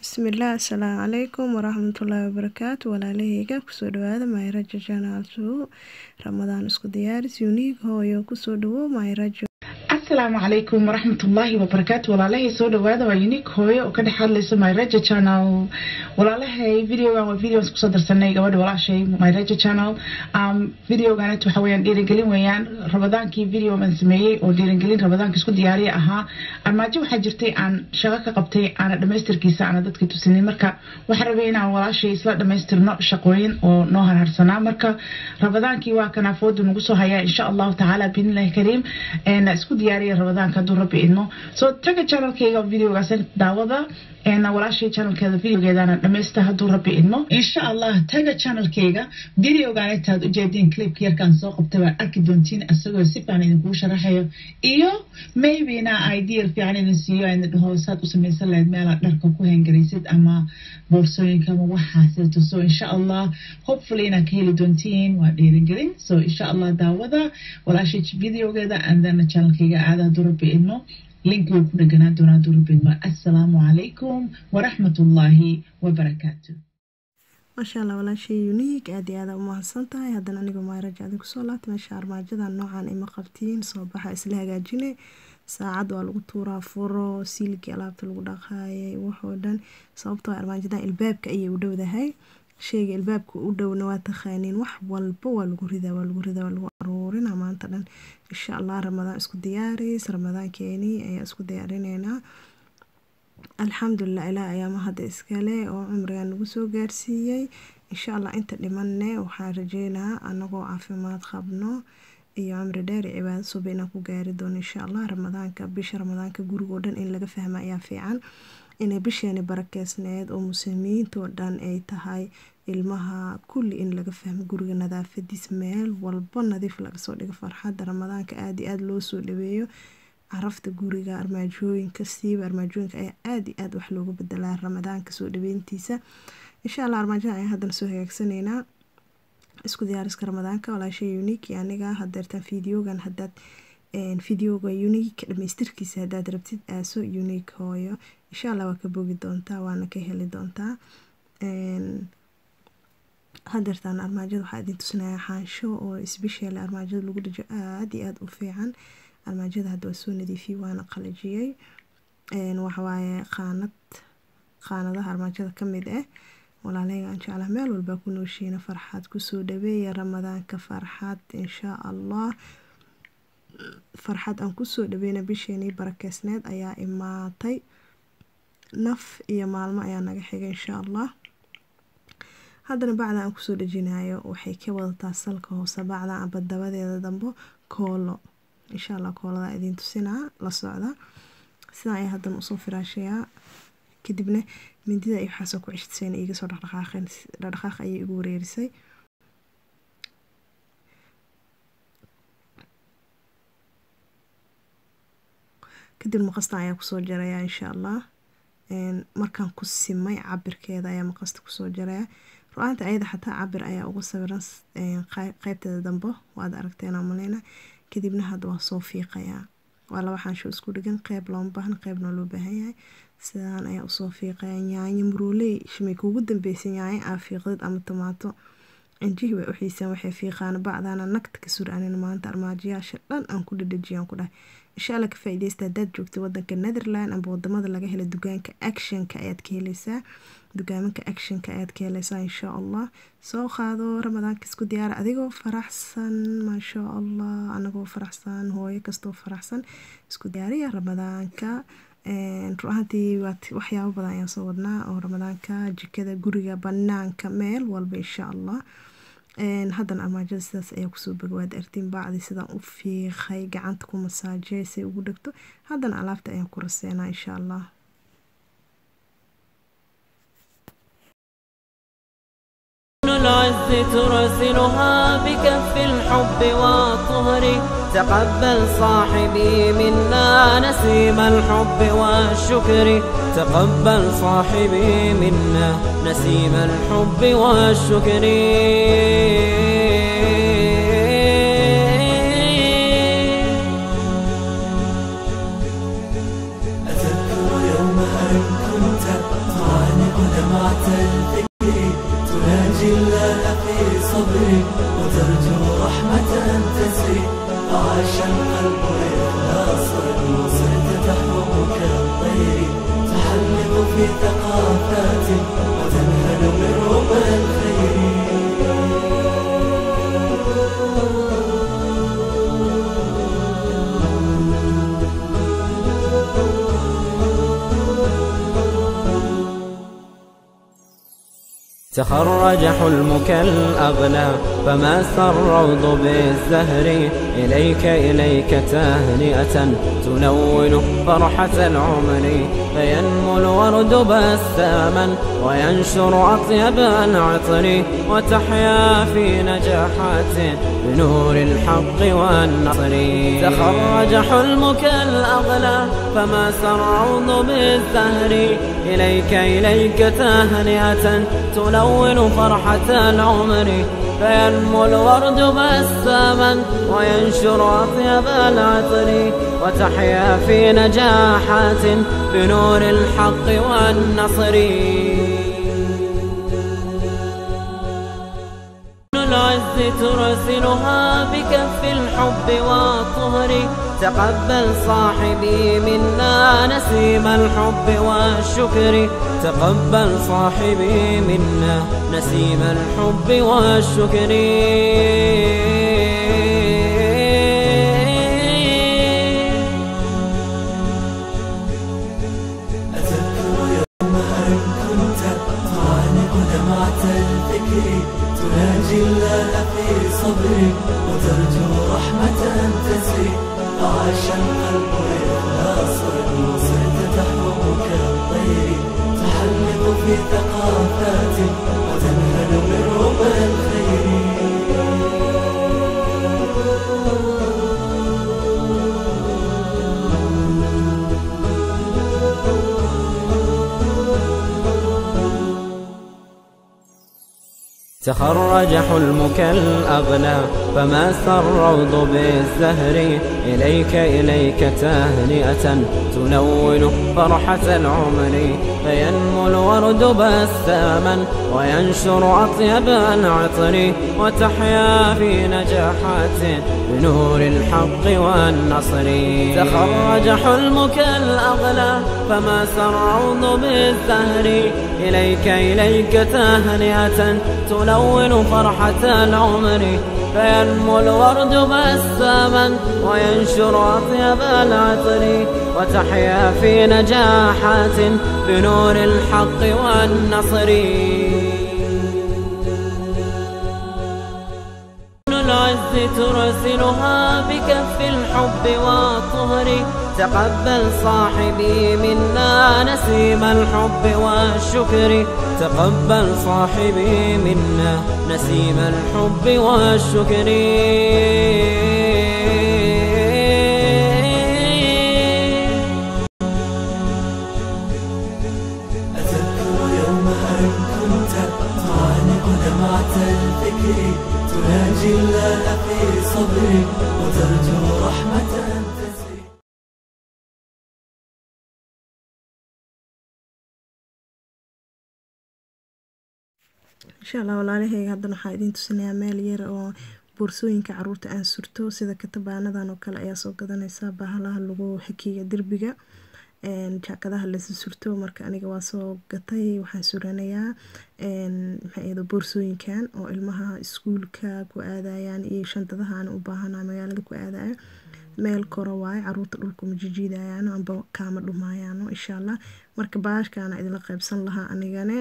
bismillaah assalaamu calaykum waraxmatullaahi wabarakaatu walaalaheyga ku soo dhawaada mayrajo janaaltu ramadaan isku diyaaris uniig hooyo ku soo dhawo mayrajo asalaamu calaykum waraxmatullaahi wabarakaatu walaalahay soo dhawaada waa unique hooyo oo ka dhex hadlaysa myraja channel. Walaalahay videogan waa videos ku soo darsanay gabadha walaashay myraja channel. Videoganet waxa weyaan weeyaan rabadaankii video aan sameeyey oo dhiirigelin rabadaanka isku diyaariya ahaa. Armaajo waxaa jirtay aan shaqo ka qabtay aana dhamaystirkiisa aana dadka tusinin marka waxaa rabay inaan walaashay isla dhamaystirno shaqooyin oo noo harharsanaa. Marka rabadaankii waa kan nagu soo hayaa insha allahu tacaala biidnillahi kariim. Isku diyaariya rabadaanka hadduu rabbi idmo soo taga channelkayga videogaas daawada walaashay channelkeeda videogeedana dhamaysta hadduu rabbi idmo. Insha allah taga channelkayga videogan intaad ujeediin clipka yarkaan soo qabtay waad arki doontiin isagoo si fiican idinkugu sharaxayo. Iyo maybena idea fiican idin siiyo idin dhaho saad u samaysan lahayd meelaad dharka ku hengaraysid ama boorsooyinka ama waxaasito so insha allah hopefully inaad ka heli doontiin waa dhiirigelin. So insha allah daawada walaashay videogeeda andana channelkayga aada hadduu rabbi idmo linkuu ku dheganaan doonaa durubidma assalaamu calaykum waraxmatullaahi wabarakaatu maasha allah walaashay uniig aada iyo aada u mahadsan tahay haddana aniga maaraja adig ku soo laabta meesha armaajada noocan ima qabtiin soo baxa isla hagaajine. Saacad waa lagu tuuraa furo siiligii alaabta lagu dhaqaayay waxoo dhan. Sababtoo armaajadan ilbaabka ayay u dhowdahay sheyga ilbaabka u dhowna waa taqaaniin wax walba waa lagu ridaa waa lagu ridaa waa lagu aruurina maanta dhan insha allah ramadaan isku diyaaris ramadaankeeni ayaa isku diyaarineynaa alxamdulilah ilaah ayaama hadda iskale oo cumriga nagu soo gaarsiiyey. Insha allah inta dhimanne waxaan rajeynaa anagoo caafimaad qabno iyo cumri dheer iyo cibaado suba inaan ku gaari doono insha allah ramadaanka bisha ramadaanka gurigoo dhan in laga fahma ayaa fiican inay bisheeni barakeysneed oo muslimiintoo dhan ay tahay ilmaha kulli in laga fahmo guriga nadaafadiis meel walba nadiif laga soo dhigo farxadda ramadaanka aada iyo aada loo soo dhaweeyo. Carafta guriga armaajooyinka siiba armaajooyinka ayaa aada iyo aada wax looga bedelaa ramadaanka soo dhaweyntiisa. Insha allah armaajada ayaan haddana soo hagaagsaneynaa isku diyaariska ramadaanka walaashay unique iyo hadeertaan videogan hadaad videoga unique dhamaystirkiisa hadaad rabtid aaso unique hooyo insha allah waa ka bogi doontaa waana ka heli doontaa hadeertaan armaajada waxaa idin tusinaya xaansho oo isbisheele armaajada lagu dhajo aada iyo aada u fiican. Armaajada hadda waa soo nadiifiyey waana qalajiyey. Waxawaaye qaanad qaanadaha armaajada ka mid ah walaaleyga aan jeclaa meel walbaa ku nooshiina farxad ku soo dhaweeya ramadaanka farxad insha allah farxad aan ku soo dhaweyna bisheenii barakeysneed ayaa imaatay. Naf iyo maalmo ayaa naga xigay insha allah. Haddana bacda aan ku soo dhejinayo waxay ka wadataa salka hoose bacda amba dabadeeda dambo koolo. Insha allah koolada idiin tusinaa la socda. Sidaa ayaa haddana u soo firaashayaa. Kadibna mindida ay waxaasoo ku cishtiseen iiga soo dhaqdhaqaaqeen dhaqdhaqaaq ayay igu wareerisay kadib maqasta ayaa ku soo jaraya insha allah. Markaan ku simay cabirkeeda ayaa maqasta ku soo jaraya ru-aanta ayada xataa cabir ayaa ugu sawiran qeybteeda dambo waad aragteen maleyna kadibna hadda waa soo fiiqayaa waa laba xaansho isku dhigan qeyb looma baahna qeybna loo baahan yahay. Sidaan ayaa u soo fiiqaya. Yaanyo muruuley shimay kuugu dambeysay. Yaanyo aa fiiqdid ama tomaato cinjihii way u xiiseen waxay fiiqaan bacdaana nagta ka sur-aanin maanta armaajiyaasha dhan aan ku dhadhajiyaan ku dhahay. Insha alla ka faa-ideysta joogtay wadanka netherland amba waddamada laga hela dugaanka actionka ayaad ka heleysaa dugaamanka actionka ayaad ka heleysaa insha allah. Soo qaado ramadaanka isku diyaara adigoo faraxsan maasha allah anagoo faraxsan hooyo kastoo faraxsan. Isku diyaariya ramadaanka ru-ahantii waxyaabo badan ayaan soo wadnaa oo ramadaanka jikada guriga banaanka meel walba insha allah haddana armaajada sidaas ayaa ku soo bogawaad artiin bacdi sidaan u fiiqay gacanta ku masaajey say ugu dhegto haddana alaabta ayaan ku raseenaa insha allah العز ترسلها بكف الحب والطهر تقبل صاحبي منا نسيم الحب والشكر. تقبل صاحبي منا نسيم الحب والشكر. وتنهل من ربى الخير. تخرج حلمك الأغلى فما الروض بالزهر. إليك إليك تهنئة تلون فرحة العمر فينمو الورد بساما وينشر أطيب العطر وتحيا في نجاحات بنور الحق والنصر. تخرج حلمك الأغلى فما الروض بالزهر. إليك إليك تهنئة تلون فرحة العمر فينمو الورد بساما وينشر أطيب العطر وتحيا في نجاحات بنور الحق والنصر. ترسلها بكف الحب والطهر تقبل صاحبي منا نسيم الحب والشكر. تقبل صاحبي منا نسيم الحب والشكر. وترجو رحمة تسري فعاش القلب إخلاصا وصرت تحوم كالطير تحلق في تخرج حلمك الأغلى فما الروض بالزهر. إليك إليك تهنئة تلون فرحة العمر. فينمو الورد بساما وينشر أطيب العطر. وتحيا في نجاحات بنور الحق والنصر. تخرج حلمك الأغلى فما الروض بالزهر. إليك إليك تهنئة تلون فرحة العمر. فينمو الورد بساما وينشر أطيب العطر وتحيا في نجاحات بنور الحق والنصر. العز ترسلها بكف الحب والطهر. تقبل صاحبي منا نسيم الحب والشكر. تقبل صاحبي منا نسيم الحب والشكر. أتذكر يومها إن كنت تعانق دمعة الفكر. تناجي الله في صبرك وترجو رحمة. Insha allah walaalaheyga haddana waxaa idiin tusinayaa meel yar oo boorsooyinka carruurta aan surto. Sida katabaanadan oo kale ayaa soo gadanaysaa bahalaha lagu xikiga derbiga jaakadaha lasa surto. Marka aniga waa soo gatay waxaan suranayaa maxaa boorsooyinkan oo ilmaha iskuulka ku aadayaan iyo shantadaha aan u baahana magaalada ku aadaya meel koro waaye caruurta dhulka ma jijiidayaano amba kaama dhumayaano insha allah marka baashkaana idinla qeybsan lahaa anigane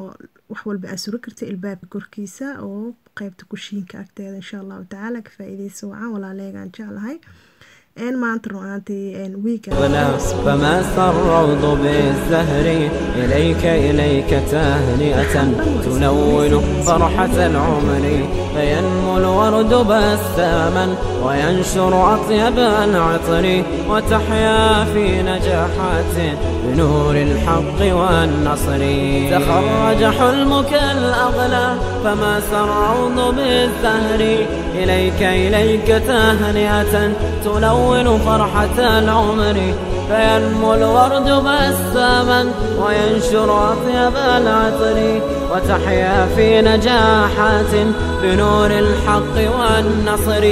oo wax walba aa suro karta ilbaabka korkiisa oo qeybta kushiinka agteeda insha allahu tacaala ka faa-iideysa wacan walaaleegaan jeclahay maanta فما الروض بالزهر إليك إليك تهنئة تلون فرحة العمر فينمو الورد بساما وينشر أطيب العطر وتحيا في نجاحات بنور الحق والنصر. تخرج حلمك الأغلى فما الروض بالزهر. إليك إليك تهنئة تلون فرحة العمر. فينمو الورد بساما وينشر أطيب العطر وتحيا في نجاحات بنور الحق والنصر.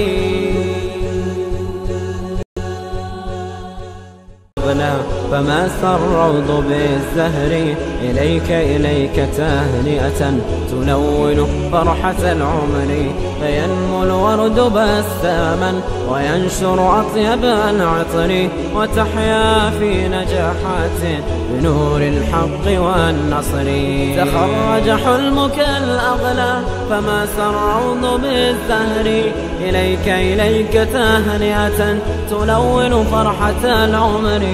فماس الروض بالزهر. إليك إليك تهنئة تلون فرحة العمر. فينمو الورد بساما وينشر أطيب العطر. وتحيا في نجاحات بنور الحق والنصر. تخرج حلمك الأغلى فماس الروض بالزهر. إليك إليك تهنئة تلون فرحة العمر.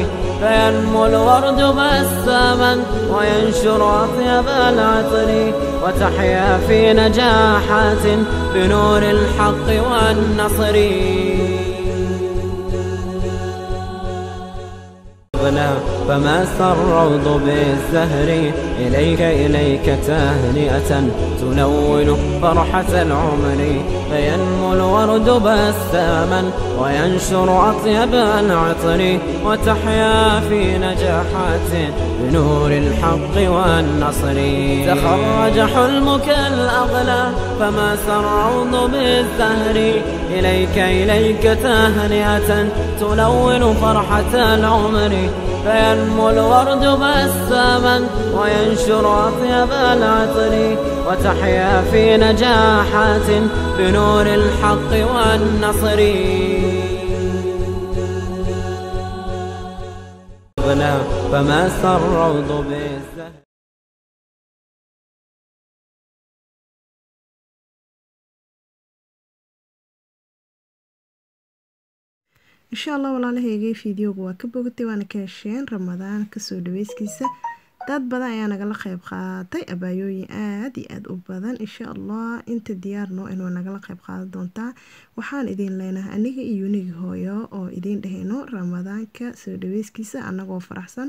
فينمو الورد بساما وينشر أطيب العطر وتحيا في نجاحات بنور الحق والنصر. ربنا فماس الروض بالزهر إليك إليك تهنئة تلون فرحة العمر فينمو الورد بساما وينشر أطيب العطر وتحيا في نجاحات بنور الحق والنصر. تخرج حلمك الأغلى فماس الروض بالزهر. إليك إليك تهنئة تلون فرحة العمر. فينمو الورد بساما وينشر أطيب العطر وتحيا في نجاحات بنور الحق والنصر. ربنا فماس الروض insha allah walaalahaygay fideoga waa ka bogatay waana ka hesheen ramadaan ka soo dhaweyskiisa dad badan ayaa nagala qeyb qaatay abaayooyin aada iyo aada u badan. Insha allah inta diyaar noo inuu nagala qeyb qaadan doontaa. Waxaan idiin leenahay aniga iyo unigi hooyo oo idiin dhehayno ramadaanka soo dhaweyskiisa anagoo faraxsan.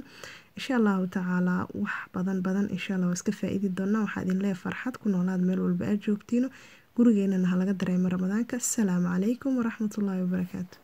Insha allahu tacaalaa wax badan badan insha allah waa iska faa-iidi doonaa. Waxaa idin leeya farxad ku noolaad meel walba aad joogtiino. Gurigeenana ha dareemo ramadaanka asalaamu calaykum waraxmatullaahi wabarakaatu